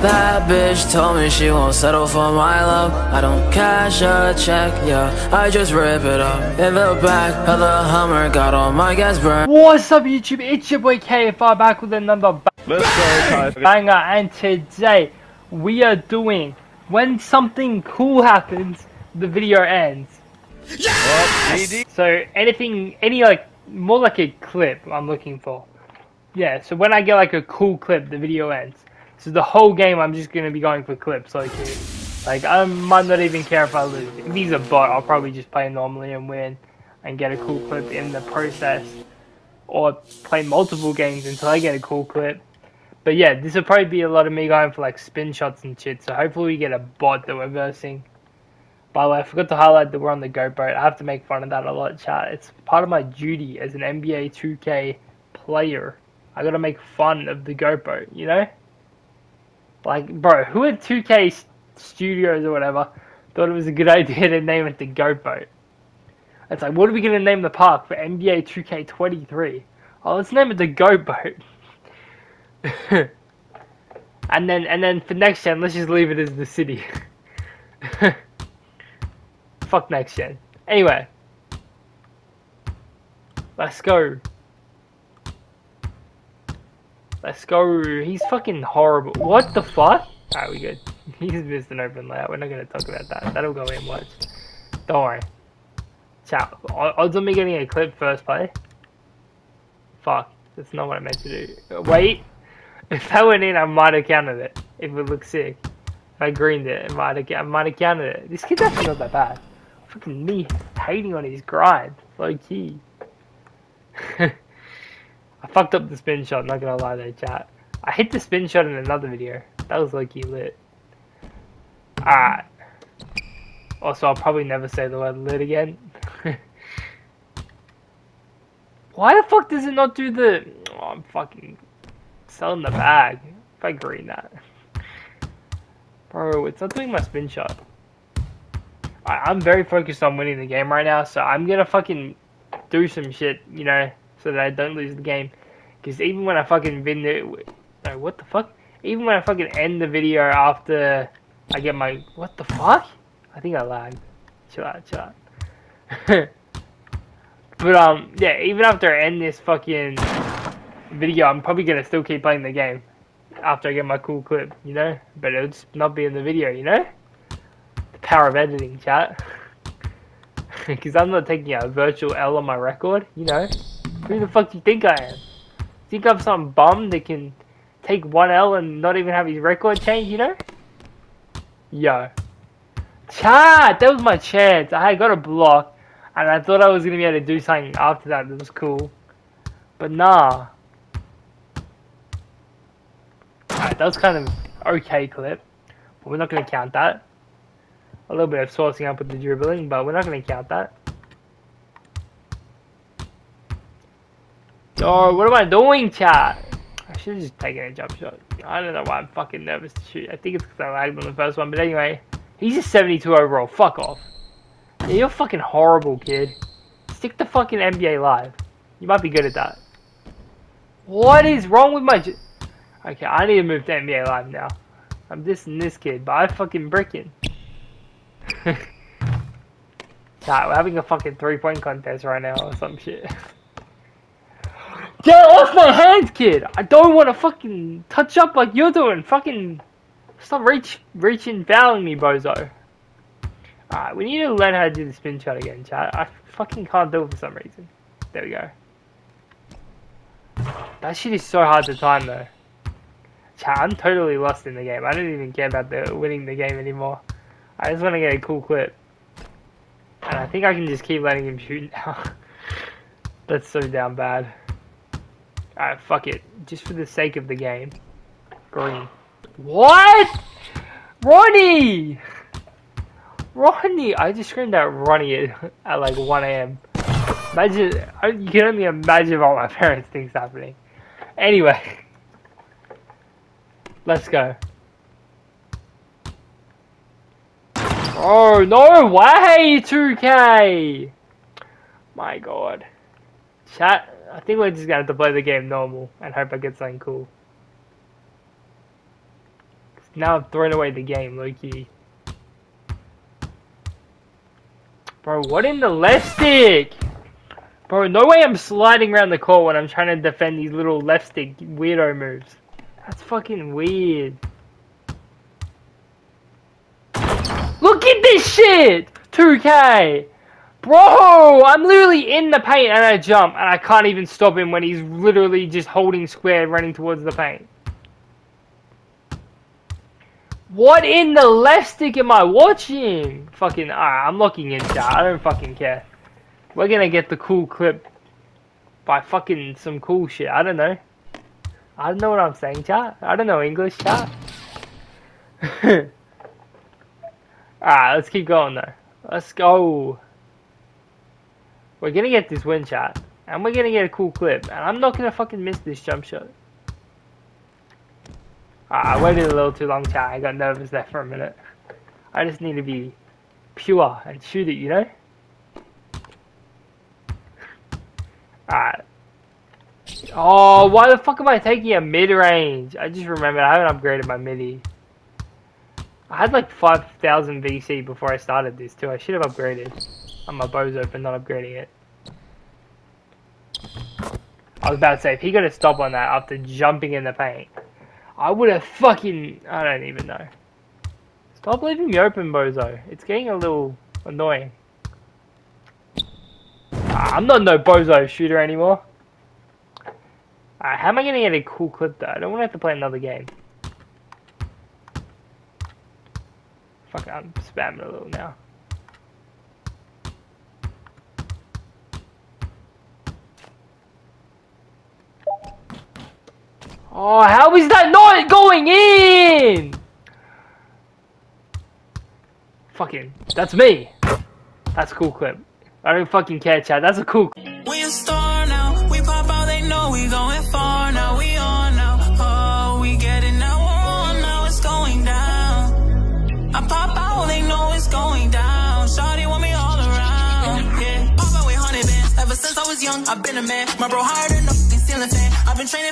That bitch told me she won't settle for my love. I don't cash a check, yeah. I just rip it up. In the back of the Hummer, got all my gas burned. What's up YouTube? It's your boy KFR back with another ba- Let's go, banger and today we are doing when something cool happens, the video ends. Well, GD. So anything, any like, more like a clip I'm looking for. Yeah, so when I get like a cool clip, the video ends. So the whole game I'm just gonna be going for clips, like, like I might not even care if I lose. If he's a bot, I'll probably just play normally and win, and get a cool clip in the process, or play multiple games until I get a cool clip. But yeah, this will probably be a lot of me going for like spin shots and shit. So hopefully we get a bot that we're versing. By the way, I forgot to highlight that we're on the GoPro. I have to make fun of that a lot, chat. It's part of my duty as an NBA 2K player. I gotta make fun of the GoPro, you know? Like, bro, who at 2K Studios or whatever thought it was a good idea to name it the GoPro? It's like, what are we gonna name the park for NBA 2K23? Oh, let's name it the GoPro. and then, and then for next gen, let's just leave it as the city. Fuck next gen. Anyway, let's go. Let's go. He's fucking horrible. What the fuck? Alright, we good. He's missed an open layout. We're not gonna talk about that. That'll go in watch. Don't worry. Ciao. O- Odds on me getting a clip first play? Fuck. That's not what I meant to do. Uh, Wait. If that went in, I might have counted it. If it looked sick. If I greened it, I might have, I might have counted it. This kid's actually not that bad. Fucking me hating on his grind. Low key. I fucked up the spin shot, not gonna lie there, chat. I hit the spin shot in another video. That was low key lit. Alright. Also, I'll probably never say the word lit again. Why the fuck does it not do the... Oh, I'm fucking selling the bag. If I green that. Bro, it's not doing my spin shot. I, I'm very focused on winning the game right now, so I'm gonna fucking do some shit, you know, so that I don't lose the game. Because even when I fucking the... No, what the fuck? Even when I fucking end the video after I get my... What the fuck? I think I lagged. Chill out, chill out. but, um, yeah, even after I end this fucking video, I'm probably gonna still keep playing the game. After I get my cool clip, you know? But it'll just not be in the video, you know? The power of editing, chat. Because I'm not taking a virtual L on my record, you know? Who the fuck do you think I am? Think I'm some bum that can take one L and not even have his record changed, you know? Yo. Chat! That was my chance. I got a block, and I thought I was gonna be able to do something after that that was cool. But nah. Alright, that was kind of okay clip. But we're not gonna count that. A little bit of sourcing up with the dribbling, but we're not gonna count that. Oh, what am I doing, chat? I should have just taken a jump shot. I don't know why I'm fucking nervous to shoot. I think it's because I lagged on the first one, but anyway. He's a 72 overall. Fuck off. Yeah, you're fucking horrible, kid. Stick to fucking NBA Live. You might be good at that. What is wrong with my... Okay, I need to move to NBA Live now. I'm dissing this kid, but I fucking bricking. Chat, we're having a fucking three-point contest right now or some shit. Get off my hands, kid! I don't want to fucking touch up like you're doing. Fucking stop reach, reaching, fouling me, bozo. Alright, we need to learn how to do the spin shot again, chat. I fucking can't do it for some reason. There we go. That shit is so hard to time though. Chat, I'm totally lost in the game. I don't even care about the winning the game anymore. I just want to get a cool clip. And I think I can just keep letting him shoot now. That's so damn bad. Alright, fuck it. Just for the sake of the game. Green. What? Ronnie! Ronnie! I just screamed at Ronnie at, at like 1 a.m. Imagine, you can only imagine what my parents think's happening. Anyway. Let's go. Oh, no way, 2K! My god. Chat, I think we're just gonna have to play the game normal and hope I get something cool. Now I've thrown away the game, low key. Bro, what in the left stick? Bro, no way I'm sliding around the court when I'm trying to defend these little left stick weirdo moves. That's fucking weird. Look at this shit! 2K! Bro, I'm literally in the paint and I jump and I can't even stop him when he's literally just holding square running towards the paint. What in the left stick am I watching? Fucking, alright, I'm looking in chat. I don't fucking care. We're gonna get the cool clip by fucking some cool shit. I don't know. I don't know what I'm saying, chat. I don't know English, chat. alright, let's keep going though. Let's go. We're gonna get this win, chat. And we're gonna get a cool clip. And I'm not gonna fucking miss this jump shot. Ah, I waited a little too long, chat. I got nervous there for a minute. I just need to be pure and shoot it, you know? Alright. Oh, why the fuck am I taking a mid-range? I just remembered I haven't upgraded my MIDI. I had like 5,000 VC before I started this too. I should have upgraded. On my bow's open, not upgrading it. I was about to say, if he got a stop on that after jumping in the paint. I would have fucking... I don't even know. Stop leaving me open, Bozo. It's getting a little annoying. Ah, I'm not no Bozo shooter anymore. How am I going to get a cool clip though? I don't want to have to play another game. Fuck, I'm spamming a little now. Oh, how is that not going in? Fucking, that's me. That's a cool clip. I don't fucking care, Chad. That's a cool. We a star now. We pop out, they know we going far now. We on now. Oh, we getting now. on now. It's going down. I pop out, they know it's going down. Shawty want me all around. Yeah. Pop out with hundred bands. Ever since I was young, I've been a man. My bro higher than. I've been training.